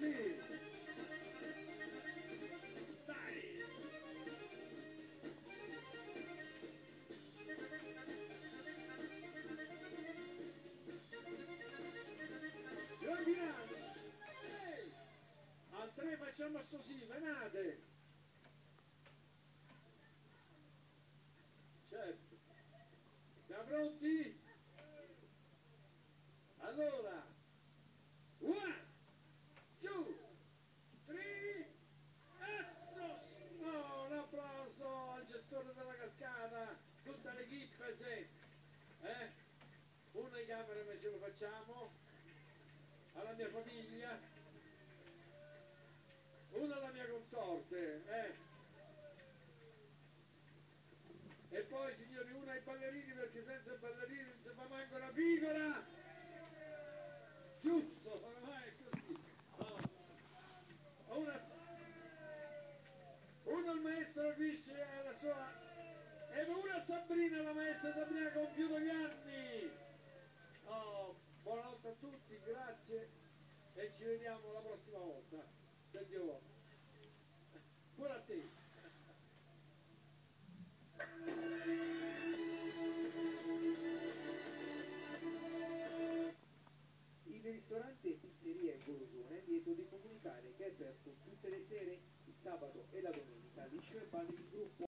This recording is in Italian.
così. Dai. Grandinate. Ehi. Venate. Certo. Siamo pronti? Camera se lo facciamo, alla mia famiglia, una alla mia consorte, eh? E poi signori una ai ballerini perché senza ballerini non si fa manco una figola! Giusto, ma è così. Oh. Una, uno al maestro Visce alla sua e una Sabrina, la maestra Sabrina ha compiuto gli anni. ci vediamo la prossima volta. Se Dio vuole buona a te. Il ristorante Pizzeria in Golosone è lieto di comunicare che è aperto tutte le sere il sabato e la domenica. Liscio e pane di gruppo.